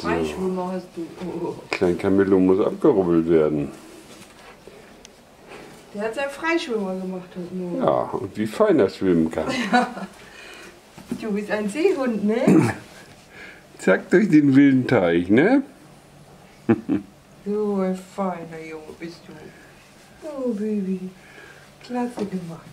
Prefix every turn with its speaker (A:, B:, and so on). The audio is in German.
A: Freischwimmer hast du. Oh. oh.
B: Klein Camillo muss abgerubbelt werden.
A: Der hat seinen Freischwimmer gemacht heute Morgen.
B: Ja, und wie fein er schwimmen kann.
A: Du bist ein Seehund, ne?
B: Zack durch den wilden Teich, ne?
A: So ein feiner Junge bist du. Oh, Baby. Klasse gemacht.